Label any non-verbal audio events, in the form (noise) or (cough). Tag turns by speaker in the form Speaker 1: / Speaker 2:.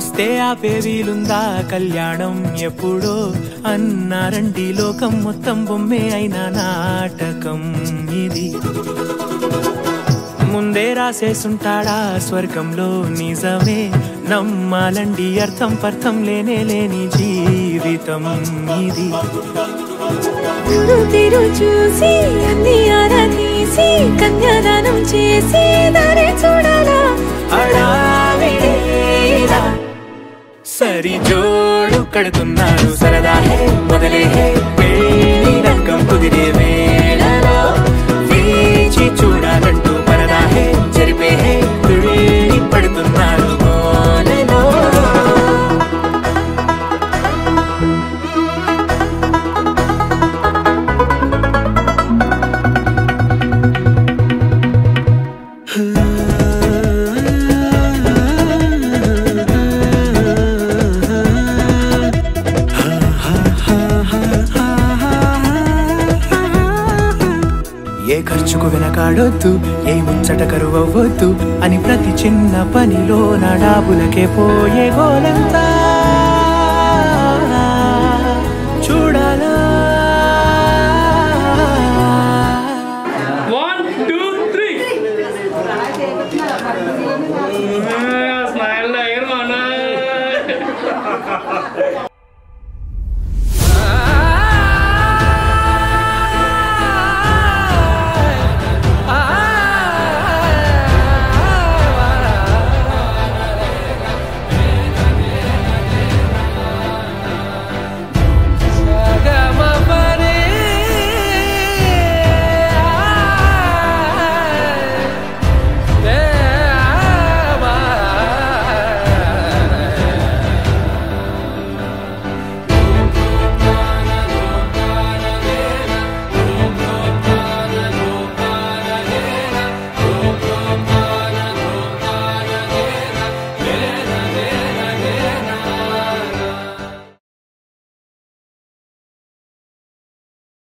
Speaker 1: వస్తే ఆపే వీలుందా కళ్యాణం ఎప్పుడో? అన్నారండి లోకం మొత్తం బొమ్మే అయిన నాటకం ఇది. ముందే రాసేసుంటాడా స్వర్గంలో నిజమే? నమ్మాలండి అర్థం పర్థం లేనే లేని జీవితం ఇది.
Speaker 2: చూసి అన్ని ఆరాధీసి కన్యాదానం చేసి
Speaker 1: తోడు జోడు కడుతున్నారు సరదా. హే మొదలే హే పెళ్ళి రంగం కుదిరేవే. ఏ ఖర్చుకు వెనకాడొద్దు ఏ ముచ్చట కరువవద్దు అని ప్రతి చిన్న పనిలో నా డాబులకే పోయే గోలంత. చూడాలా? (laughs)